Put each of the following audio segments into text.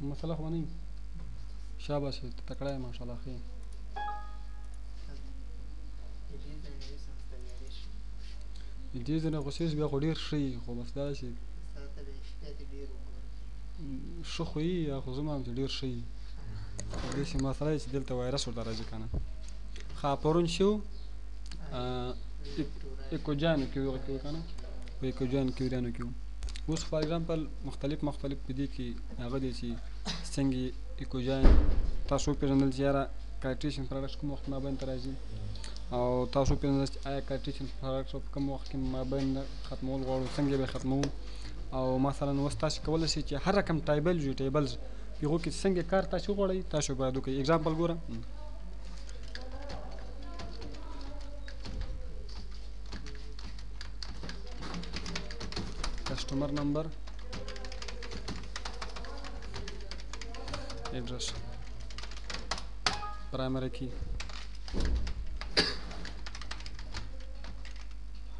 مسله خو نه شابه شي تکړه ماشاءالله خې دې ځنه غوسیس بیا خو ډیر شي خو بس دا شي ښه خو یې یا خو زما هم چې ډېر ښه یې دې شي مسله چې دلته وایرس ورته راځي که نه ښه پرون شو ایکوجانو کې وغه کې که نه په ایکوجان کې ورانو کې اوس فار ایگزامپل مختلف مختلف په دې کې هغه دی چې څنګه ایکوجان تاسو پیژندل چې یاره کارټیشن پروډکټس کوم وخت مابین ته راځي او تاسو پیژندل چې آیا کارټیشن پروډکټس په کوم وخت کې مابین ختمول غواړو څنګه به ختمو او مثلا اوس تاسو کولای شئ چې هر رقم ټیبل جوړ ټیبل پیغو کې څنګه کار تاسو غواړئ تاسو باید وکړئ اگزامپل ګوره کسٹمر نمبر ایڈریس پرائمری کی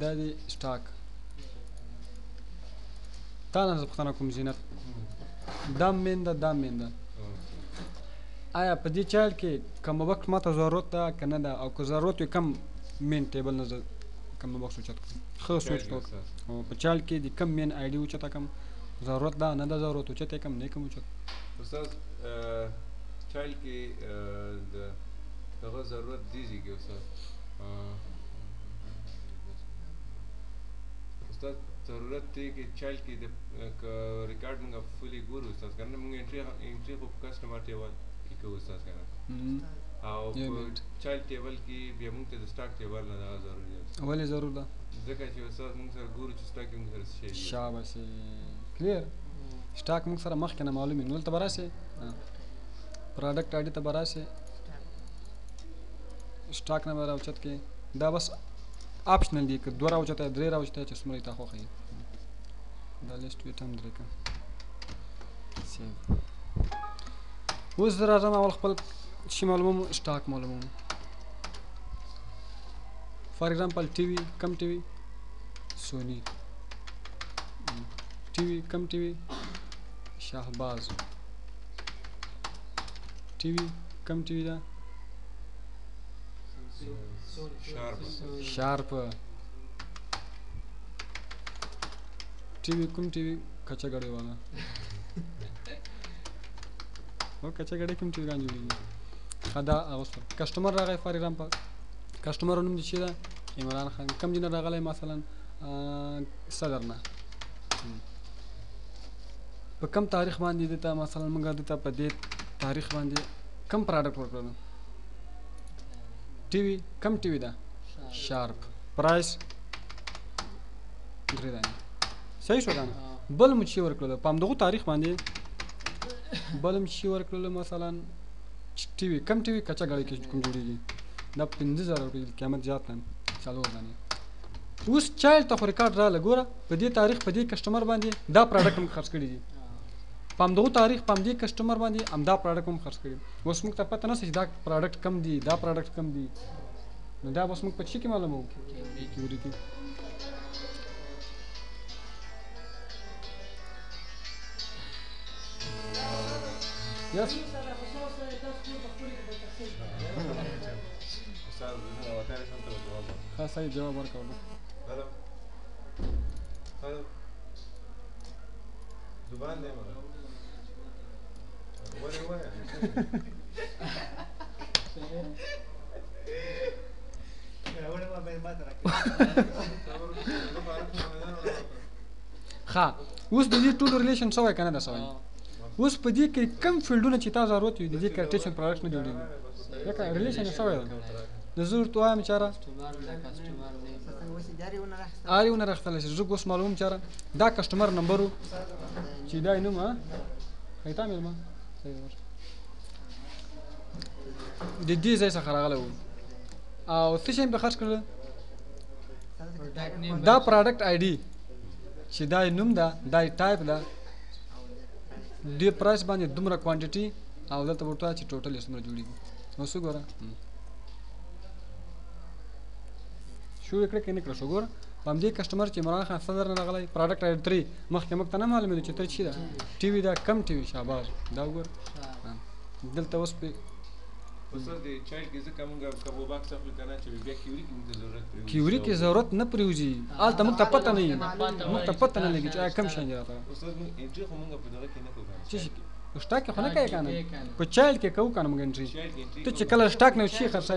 دا دی سټاک تا نه پوښتنه کوم زینت دا مینده دا مینده آیا په دې چایل کې کوم وخت ماته ضرورت ده که نه ده او که ضرورت وي کم مین ټیبل نه کوم وخت اوچت کړم ښه سوچ وکړم او په چایل کې د کم مین آی ډي اوچته کم ضرورت ده نه ده ضرورت اوچته کم نه کوم اوچت استاد چایل کې د دغه ضرورت دی چې کې استاد استاد ضرورت دی کې چل کې د ریکارډ موږ فلی ګورو استاد کنه موږ انټری انټری خو کسٹمر ته وایي کې استاد کنه او چل ټیبل کې بیا موږ ته د سٹاک ټیبل نه ضروري دی ولې ضرور ده ځکه چې استاد موږ سره ګورو چې سٹاک موږ سره شي شاباش کلیر سٹاک موږ سره مخکې نه معلومه نو ته براسه پروډکټ اډي ته براسه سټاک نه راوچت کې دا بس آپشنل دی که دوه راوچته درې راوچته چې څومره یې تا خوښه وي دا لیست ویټ هم درې کړم سیو اوس زه راځم اول خپل شي معلوموم سټاک معلوموم فار ایگزامپل ټي وي کم ټي وي سوني ټي وي کم ټي وي شهباز ټي وي کم ټي وي ده شارپ ټي وي کوم ټي وي کچه ګړې والا او کچه ګړې کوم ټي وي ګان جوړېږي دا هغه سره کسټمر راغی فار ایگزامپل کسټمر نوم دي چې ده عمران خان کم دینه راغلی مثلا صدر نه په کم تاریخ باندې دته مثلا موږ دته په دې تاریخ باندې کم پروډکټ ورکړل ټي وي کم ټي وي ده شارپ پرایس درې دانې صحیح شو کنه بل مو چې ورکړل په همدغه تاریخ باندې بل مو چې ورکړل مثلا ټي وي کم ټي وي کچا غړي کې کوم جوړیږي دا 15000 روپۍ قیمت زیات نه څلور دانې اوس چایل ته خو ریکارډ را لګوره په دې تاریخ په دې کسٹمر باندې دا پروډکټ هم خرڅ کړی دي په همدغه تاریخ په همدې کسټمر باندې همدا پروډکټ هم خرڅ کړي اوس موږ ته پته نشته چې دا پروډکټ کم دی دا پروډکټ کم دی نو دا اوس موږ په څه کې معلومو تیوري کې Yes. خاصه جواب ورکړم زبان دی مړه وره وره ښه اوس د دې ټولو ریلیشن سوی کنه دا سوی اوس په دې کې کم فیلډونه چې تاسو ضرورت وي د دې کارټیشن پروډکټ نه جوړیږي ځکه ریلیشن سوی ده نو زه ورته وایم چاره آری ونه راختل شي زه اوس معلوم چاره دا کسٹمر نمبر چې دا نوم ها خیتا مې ما د دې ځای څخه راغلی وو او څه شي په خرج کړل دا پروډکټ آی ډی چې دا نوم ده دا ټایپ ده د پرایس باندې دومره کوانټیټي او دلته ورته چې ټوټل یې څومره جوړیږي نو څه ګوره شو یې کړه کې نه کړه شو ګوره په همدې کسټمر چې عمران خان صدر نه راغلی پراډکټ ایډ تری مخکې موږ ته نه معلومېدو چې تری چی ده ټي وي ده کم ټي وي شاباز دا وګوره دلته اوس په کیوري کې ضرورت نه پریوزي آلته موږ ته پته نه موږ ته پته نه لګي چې کم شان جاته استاد موږ انټری خو موږ په دغه کې نه کوو سټاک خو نه کوي کنه په چایلډ کې کوو کنه موږ انټری ته چې کله سټاک نه شي خرڅه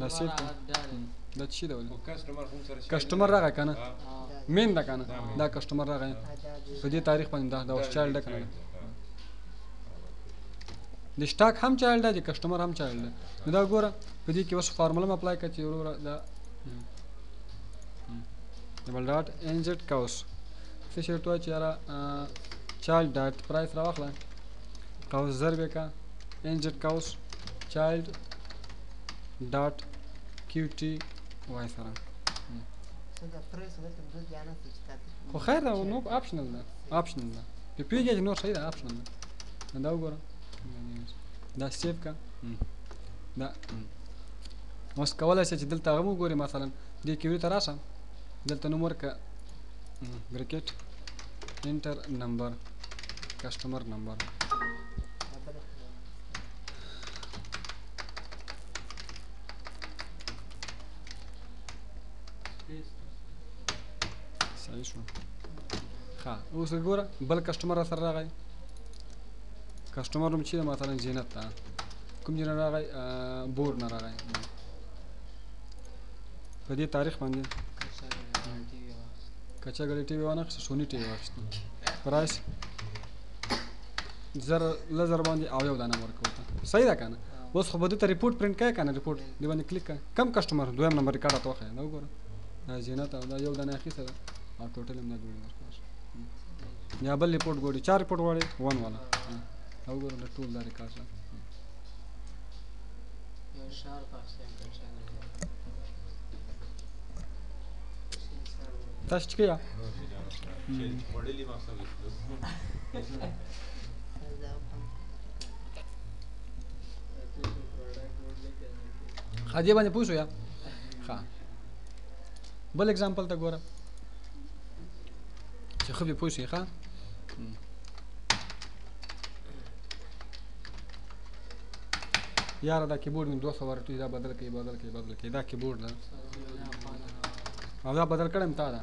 دا سیټ دا چی دا ولې کسٹمر هم سره کسٹمر راغی کنه مین دا کنه دا کسٹمر راغی په دې تاریخ باندې دا دا اوس چایلډ کنه د سٹاک هم چایلډ دی کسٹمر هم چایلډ دی نو دا ګوره په دې کې اوس فارمولا م اپلای کړ چې وروره دا ډبل ډاټ ان زد کاوس څه شرط وای چې یاره چایلډ ډاټ پرایس راوخله کاوس ضرب کا ان زد کاوس چایلډ ډاټ کیو ټي وای سره خو خیر دا نو آپشنل ده آپشنل ده په پیګه نو صحیح ده آپشنل ده دا وګوره دا سیو کا دا اوس کولای شي چې دلته هغه وګوري مثلا دې کیوري ته راشه دلته نوم ورکړه بریکټ انټر نمبر کسټمر نمبر صحیح شو ښه اوس وګوره بل کسټمر سره راغی کسټمر هم چې مثلا زینت ته کوم جنه راغی بور نه راغی په دې تاریخ باندې کچا غلې ټي وي ونه خو سونی ټي وي واخیستو پرایس زر لزر باندې او یو دانه ورکو ته صحیح ده کنه اوس خو بده ته ریپورت پرینټ کای کنه ریپورت دی باندې کلیک کای کم کسٹمر دویم نمبر ریکارډ ته وخه نو ګوره دا زینت دا یو دانه اخی سره او ټوټل هم دا جوړ ورکو یا بل ریپورت ګوري چار ریپورت وړي ون والا او ګوره دا ټول دا ریکارډ سره یو شار پاسه تاسو څه کوي خدای باندې پوښو یا ها بل اگزامپل ته ګوره چې خو به پوښي ها یاره دا کیبورډ مې 200 ورټی دا بدل کړي بدل کړي بدل کړي دا کیبورډ دا او دا بدل کړم تا دا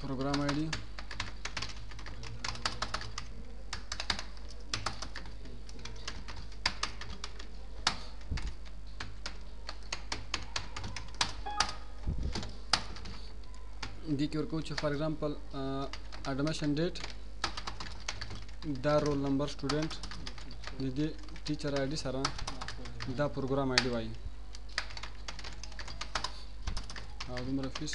پروګرام آی ډي دي کې ورکو چې فار ایگزامپل اډمیشن ډیټ دا رول نمبر سټوډنټ د دې ټیچر آی ډي سره دا پروګرام آی ډي وایي او دومره فیس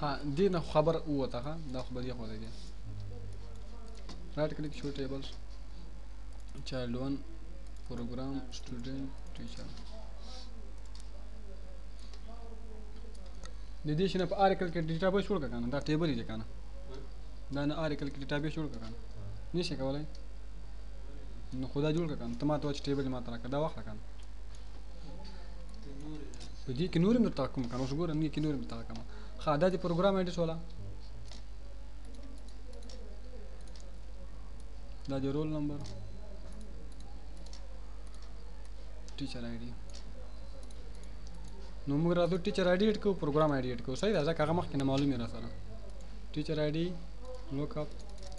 ها دې نه خبر ووته ها دا خو به دې خو دی رایټ کلیک شو ټیبل چایلډ 1 پروګرام سټوډنټ ټیچر د دې شنه په آرکل کې ډیټابیس جوړ کنه دا ټیبل دی کنه دا نه آرکل کې ډیټابیس جوړ کنه نشي کولای نو خدا جوړ کړه کنه ته ما ته چې ټیبل ما ته راکړه دا واخله کنه په دې کې نور مرتا کوم کنه اوس ګورم دې کې نور مرتا کوم خا دا دې پروګرام اډیټ ولا دا دې رول نمبر ټیچر آی ډی نو موږ راځو ټیچر آی ډی اډ کو پروګرام آی ډی اډ کو صحیح ده ځکه هغه مخکې نه معلومه را سره ټیچر آی ډی لوک اپ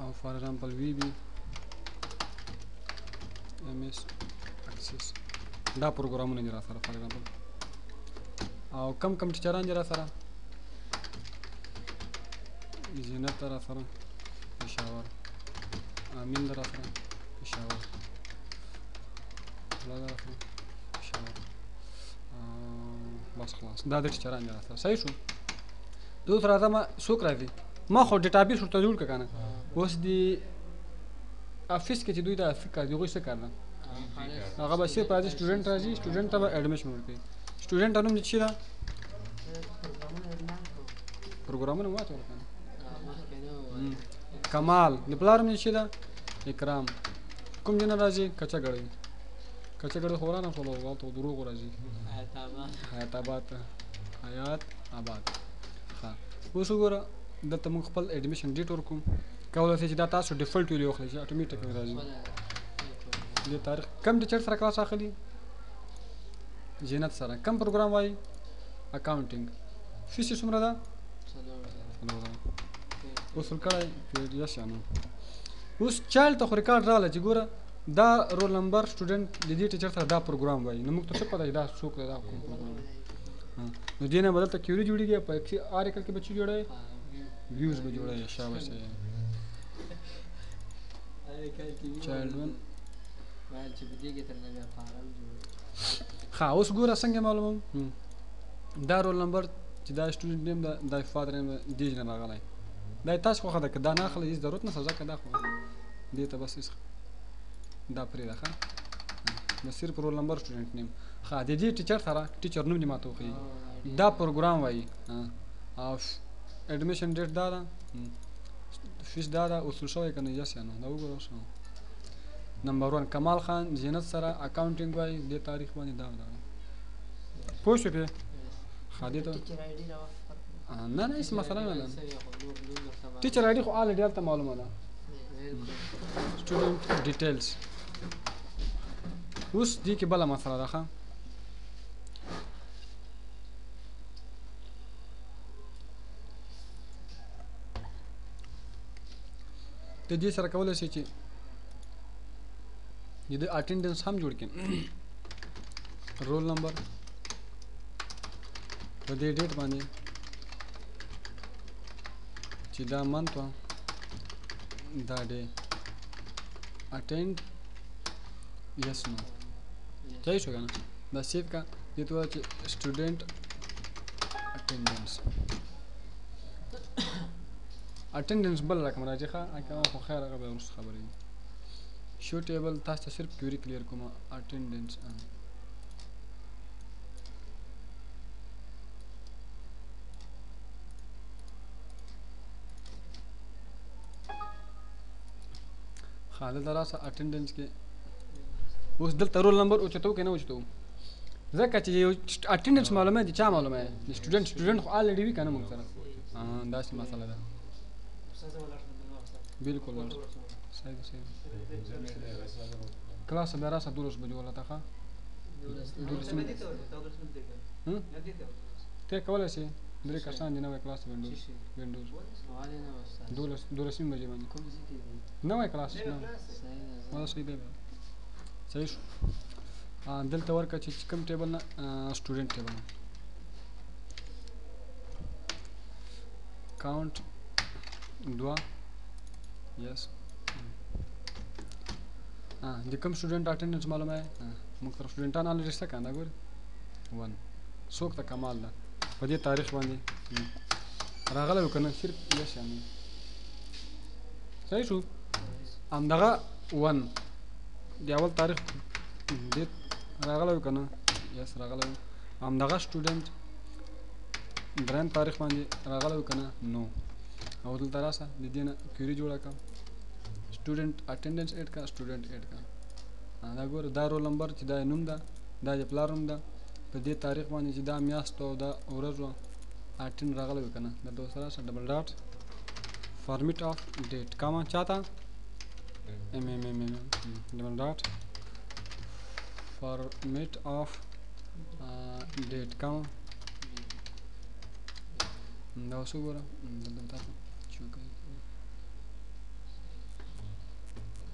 او فار ایگزامپل وی بی ایم ایس اکسس دا پروګرامونه دي را سره فار ایگزامپل او کم کم ټیچران دي را سره زینت را سره پېښور امین را سره پېښور لا را سره پېښور بس خلاص دا د ټیچران دي را سره صحیح شو دوس راځم څوک راځي ما خو ډیټابیس ورته جوړ کړ کنه اوس دی افیس کې چې دوی دا افیک کار دی غوښ څه کار نه هغه به صرف راځي سټوډنټ راځي سټوډنټ ته به اډمیشن ورکړي سټوډنټ نوم چې دا پروګرامونه ماته ورکړه کمال د پلار نوم چې دا اکرام کوم جن راځي کچا غړي کچا غړي خورانه خو لوغه ته دروغ راځي حیات آباد حیات آباد حیات آباد ها اوس وګوره دلته موږ خپل اډمیشن ډیټ ورکو کولای شئ چې دا تاسو ډیفالت ویلي واخلئ چې اټومیټک راځي د تاریخ کم ټیچر سره کلاس اخلي زینت سره کم پروګرام وایي اکاونټینګ فیس یې څومره ده وصول کړی پیډیا شانو اوس چایلډ ته خو ریکارډ راغله چې ګوره دا رول نمبر سټوډنټ د دې ټیچر سره دا پروګرام وایي نو موږ ته څه پته چې دا څوک دی دا کوم پروګرام دی نو دې نه به دلته کیوري جوړېږي په آرټیکل کې به چې جوړوي ویوز به جوړه یا شابه سه چایلډ ون وایل چې بده کې تر لګا فارم جوړ ها اوس ګوره څنګه معلومم دا رول نمبر چې دا سټوډنټ نیم دا د فادر نیم دیج نه راغلی دا تاسو خو خدای کدا نه خلې ضرورت نه سزا کدا خو دې ته بس دا پرې ده ښه د صرف رول نمبر سټوډنټ نیم ښه د دې ټیچر سره ټیچر نوم دې ماته وښیي دا پروګرام وایي او اډمیشن ډیټ دا ده فیس دا ده وصول شوی که نه یس یا نه دا وګوره اوس نمبر ون کمال خان زینت سره اکاونټینګ وایي دې تاریخ باندې دا ده پوه شو پې ښه دې ته نه نه هیڅ مسله نه ده ټیچر آی ډي خو آل ډي هلته معلومه ده سټوډنټ ډیټیلز اوس دې کې بل مسله ده ښه ته دې سره کولای شي چې د دې اټینډنس هم جوړ کړي رول نمبر په دې ډیټ باندې چې دا منت وه دا ډې اټینډ یس نو صحیح شو که نه دا سیف کا دې ته وایي چې سټوډنټ اټینډنس اټینډنس بل رقم راځي ښه خو خیر هغه به وروسته خبرې دي شو ټیبل تاسو ته صرف کیوري کلیر کوم اټینډنس خاله درا سره اټینډنس کې اوس دلته رول نمبر او چتو کې نه وچتو ځکه چې یو اټینډنس معلومه دي چا معلومه دي سټوډنټ سټوډنټ خو الریډي وی کنه مونږ سره ها دا څه مسله ده بالکل صحیح صحیح کلاس به راځه دولس بجو ولا تخه هم ته کولای شي درې کسان دې نوې کلاس وینډوز وینډوز دولس دولسمې بجې باندې نوې کلاس نو صحیح دی صحیح شو دلته ورکړه چې کوم ټیبل نه سټوډنټ ټیبل نه کاونټ دوه یس د کوم سټوډنټ اټینډنس معلومه موږ تر سټوډنټانو لري څه کنده ګور ون څوک ته کمال ده په دې تاریخ باندې راغلی او که نه صرف یې شامل صحیح شو همدغه ون د اول تاریخ دې راغلی او که نه یس راغلی همدغه سټوډنټ دریم تاریخ باندې راغلی او که نه نو او دلته راسه د دې نه کویري جوړه کړه سټوډنټ اټنډنس اډ کا سټوډنټ اډ کا دا ګوره دا رول نمبر چې دا نوم ده دا د پلار نوم ده په دې تاریخ باندې چې دا میاشت او دا ورځ وه اټین راغلی وي که نه دلته اوس راشه ډبل ډاټ فارمیټ آف ډیټ کاما چاته ایم ایم ایم ډبل ډاټ فارمیټ آف ډیټ کاما دا اوس وګوره دلته تاسو چې وکړئ